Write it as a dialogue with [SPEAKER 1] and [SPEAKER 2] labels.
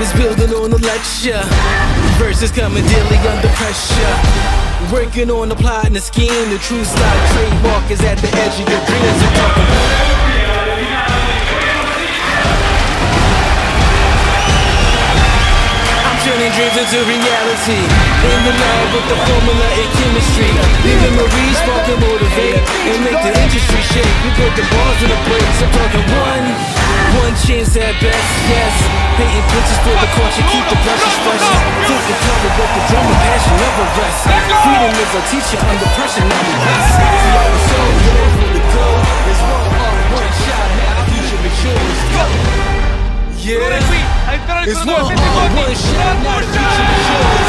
[SPEAKER 1] was building on the lecture. Verses coming daily under pressure. Working on the plot and the scheme. The true style trademark is at the edge of your dreams. I'm turning dreams into reality. In the lab with the formula and chemistry. Leaving Marie spark and motivate and make the industry shake. We put the bars in the brakes. I'm talking one, one chance at best. Yes, pictures for the culture, keep the brushes fresh. Think the color, but the drum and passion never rest. Freedom is a teacher under pressure, now we rest. Our soul, goes for the goal. There's one heart, one shot. Now the future matures. Go. Yeah.
[SPEAKER 2] qui a entrare il
[SPEAKER 1] It's one
[SPEAKER 2] 20
[SPEAKER 1] heart, one shot. Now the future matures. Go.